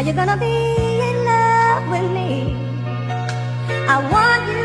Are you gonna be in love with me? I want you